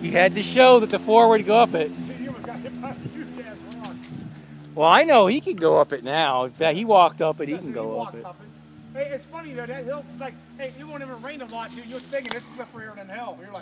You had to show that the four would go up it. Well, I know he can go up it now. In fact, he walked up it. He can go up it. Hey, it's funny though. That hill, it's like, hey, it won't even rain a lot, dude. You're thinking this is up here in hell. You're like,